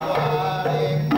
Bye.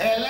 El